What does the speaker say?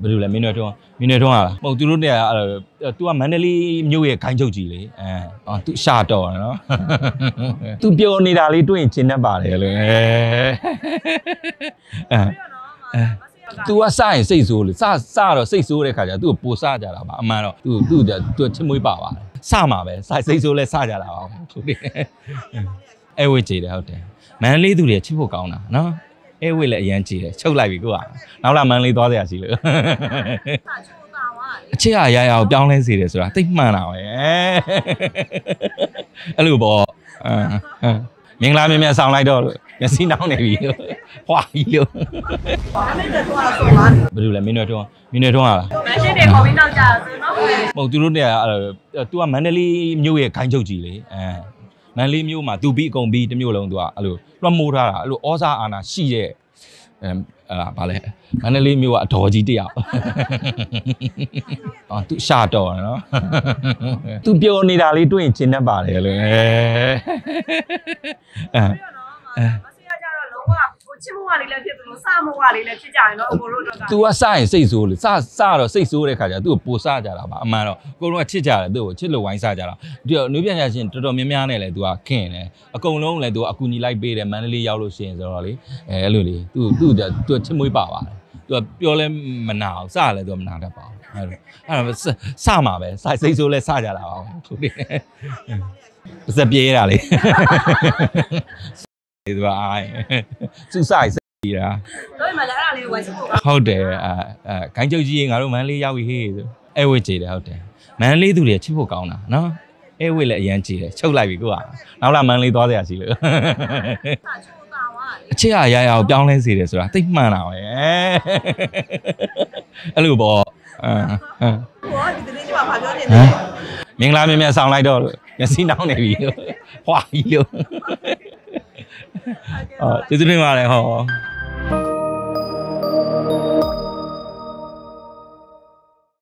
ဘယ်လိုလဲမင်းတို့တော့မင်းတို့တော့ဟာလားမဟုတ်သူတို့เนี่ยအဲ့ तू ကမန္တလေးမြို့ရဲ့ခိုင်းချုပ်ကြီးလေအဲအော် तू ရှာတော့တယ်နော် तू ပျော်နေတာလေးတွေ့ရင်ကျင်တတ်ပါတယ်လို့အဲအဲ तू ကစရင်စိတ်ဆိုးလေစစတော့စိတ်ဆိုးတဲ့ခါကျ तू ကိုပိုစကြတာပါအမှန်တော့ तू तू तू ချစ်မွေးပါပါတယ်စမှာပဲစစိတ်ဆိုးလဲစကြတာပါဟုတ်တယ်အဲဝေးကြည့်တယ်ဟုတ်တယ်မန္တလေးသူတွေချစ်ဖို့ကောင်းတာနော် အဲဝေးလည်းအရန်ကြည့်တယ်ချုပ်လိုက်ပြီကိုကနောက်လာမန္တလေးသွားစရာရှိလို့ အချစ်အရာရာကိုပြောင်းလဲစေတယ်ဆိုတာသိမှန်တာပဲအဲ့လိုပေါ့အမ်အမ်မင်္ဂလာမြင်မြန်ဆောင်လိုက်တော့လို့မျက်စိနှောင်းနေပြီလို့ဟွာကြီးလို့ ဒါနဲ့တော့တော့ဆိုပါ ဘယ်လိုလဲမင်းတို့တော့မင်းတို့တော့ဟာလား မရှင်းတွေခေါ်ပြီးတော့ကြာဆိုတော့ မဟုတ်သူတို့เนี่ยအဲ့ तू ကမန္တလေးမြို့ရဲ့ခိုင်းချုပ်ကြီးလေအဲ မန်လေးမျိုးမှာသူပြီးအကုန်ပြီးတမျိုးလုံးသူကအဲ့လိုလွှမ်းမိုးထားတာအဲ့လိုဩဇာအာဏာရှိတဲ့အဲဘာလဲမန္တလေးမြို့ကအတော်ကြီးတယောက်အော်သူရှာတော်နော်သူပြောနေတာလေးတွေ့ရင်ရှင်းတတ်ပါတယ်လို့အဲအဲ လေးလည်းဖြစ်သလိုစမှုကလေးလည်းဖြစ်ကြရင်တော့ကိုတို့တော့က तू ကစရင်စိတ်ဆိုးလေစစတော့စိတ်ဆိုးတဲ့ခါကျ तू ကိုပိုစကြတာပါအမှန်တော့ကိုတို့ကချစ်ကြတယ်သူ့ကိုချစ်လို့ဝိုင်းစားကြတာဒီတော့နုပညာရှင်တော်တော်များများနဲ့လည်း तू ကခင်တယ်အကုန်လုံးလည်း तू ကအကူညီလိုက်ပေးတယ်မန္တလေးရောက်လို့ရှိရင်ဆိုတော့လေအဲအဲ့လိုလေ तू तू तू ချစ်မွေးပါပါတယ် तू ပြောလဲမနာအောင်စလည်း तू မနာတတ်ပါဘူးအဲ့လိုအဲ့ဒါစမှာပဲစစိတ်ဆိုးလဲစကြတာပါဟုတ်တယ်ပါစပြေးတာလေဒီတော့အိုင်စူဆိုင်စ ပြေးတာတို့မှလည်းအဲ့ဒါလေးဝိုင်းစုဖို့ကဟုတ်တယ်အဲအဲဂိုင်းချုပ်ကြီးရေငါတို့မန္တလေးရောက်ပြီဟေးဆိုအဲဝေးကြည်တယ်ဟုတ်တယ်မန္တလေးသူတွေချစ်ဖို့ကောင်းတာနော်အဲဝေးလည်းအရန်ကြည်တယ်ချုပ်လိုက်ပြီကိုကနောက်လာမန္တလေးသွားစရာရှိလို့စာချိုးတာဝါအချစ်အရာရာကိုပြောင်းလဲစေတယ်ဆိုတာသိမှန်တာပဲအဲ့လိုပေါ့အမ်ဟမ်ဟောဒီတနေ့ကျမှဘာပြောနေဟလဲမ်မင်္ဂလာမြင်မြန်ဆောင်လိုက်တော့လို့မျက်စိနှောင်းနေပြီလို့ဟွာကြီးလို့အော်ကျေးဇူးတင်ပါတယ်ဟော